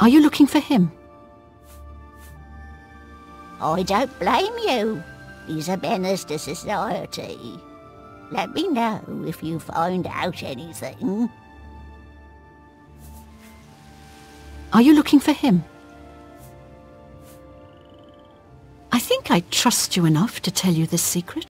Are you looking for him? I don't blame you. He's a menace to society. Let me know if you find out anything. Are you looking for him? I think I trust you enough to tell you this secret.